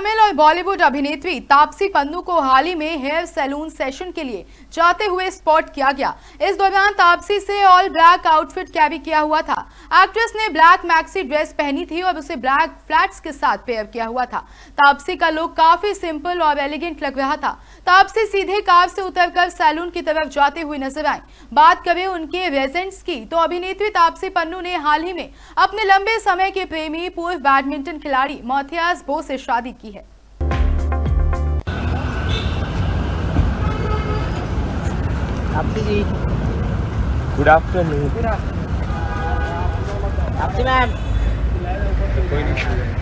तमिल और बॉलीवुड अभिनेत्री तापसी पन्नू को हाल ही में हेयर सैलून सेशन के लिए जाते हुए स्पॉट किया गया। इस दौरान तापसी से ऑल ब्लैक आउटफिट कैरी किया हुआ था। एक्ट्रेस ने ब्लैक मैक्सी ड्रेस पहनी थी और उसे ब्लैक फ्लैट्स के साथ पेयर किया हुआ था। तापसी का लुक काफ़ी सिंपल और एलिगेंट लग रहा था। तापसी सीधे कार से उतरकर सैलून की तरफ़ जाते हुए नज़र आई बात करें उनके रेजेंट्स की तो अभिनेत्री तापसी पन्नू ने हाल ही में अपने लंबे समय के प्रेमी पूर्व बैडमिंटन खिलाड़ी मोथियास बो से शादी की। है। ताप्ती जी। गुड आफ्टरनून आपसी मैम। कोई नहीं।